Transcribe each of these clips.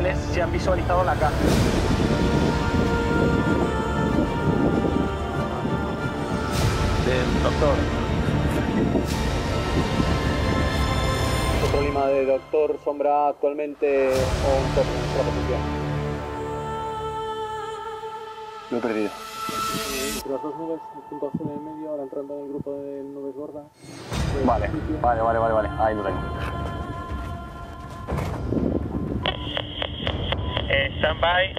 hoteles ya han visualizado la K. doctor. Otro Lima de Doctor Sombra actualmente on top en nuestra posición. Lo he perdido. Eh, entre las dos nubes, junto a zona y medio, ahora entrando en el grupo de nubes gordas. Eh, Vale, vale, vale, vale, vale. Ahí lo tengo. Stand by.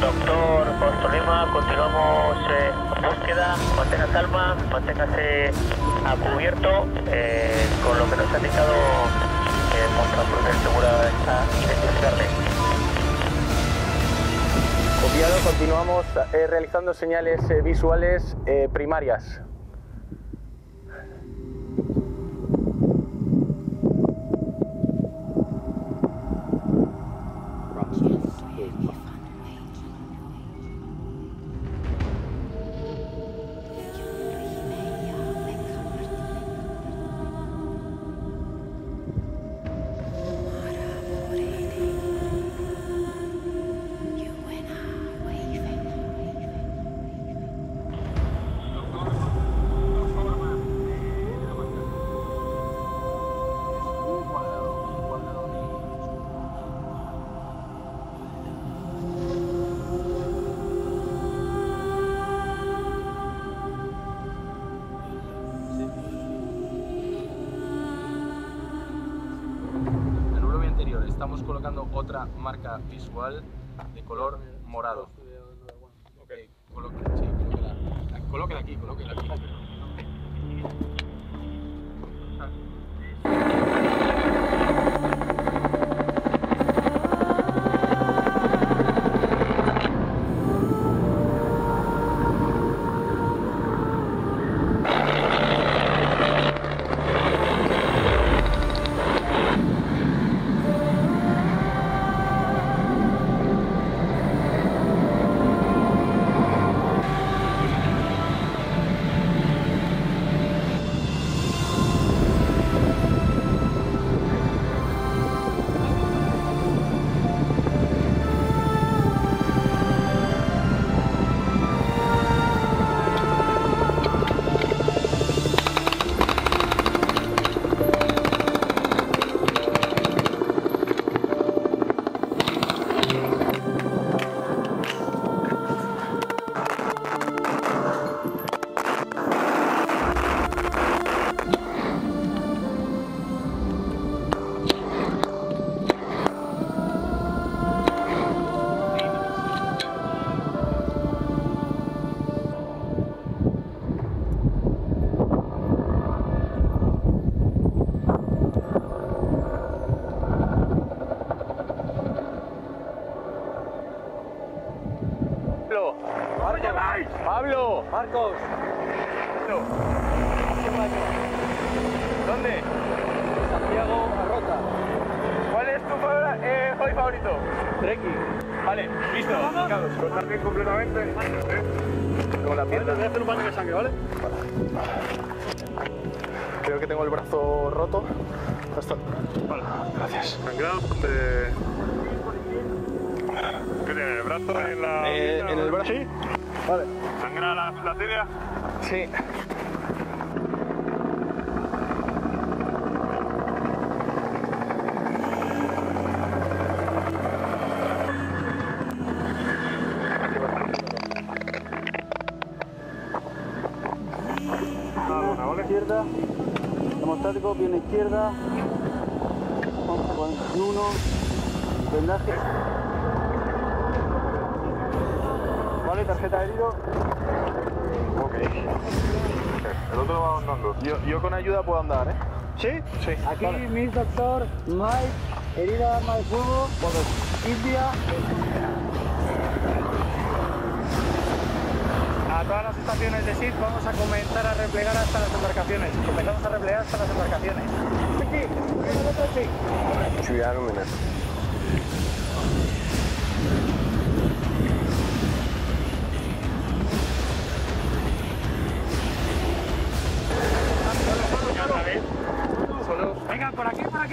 Doctor Postolima, continuamos eh, búsqueda, mantenga calma, manténgase a cubierto, eh, con lo que nos ha indicado eh, Montrapro Segura está identificarle. Copiado, continuamos eh, realizando señales eh, visuales eh, primarias. Estamos colocando otra marca visual de color morado. Ok, sí, colóquela. Colóquela aquí, colóquela aquí. Marcos, ¿Dónde? Santiago Arrota, ¿Cuál es tu favor- eh, hobby favorito? Trekking. Vale, listo. Carlos, cortar bien completamente. Con la pierna. Voy a hacer un baño de sangre, ¿vale? Creo que tengo el brazo roto. Hasta- Gracias. Sangrado de... ¿Qué tiene? ¿El brazo en la... Eh, en el brazo. ¿Sí? Vale. ¿Sangra la, la tibia? Sí. Ah. Izquierda, hemostático, pierna izquierda, 41, vendaje. Vale, tarjeta de herido. Ok. El otro va andando. Yo, yo con ayuda puedo andar, ¿eh? ¿Sí? Sí. Aquí, Miss Doctor, Mike, herida de arma de fuego, India. A todas las estaciones de SID vamos a comenzar a replegar hasta las embarcaciones. Comenzamos a replegar hasta las embarcaciones. Aquí, nosotros sí.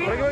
Thank you.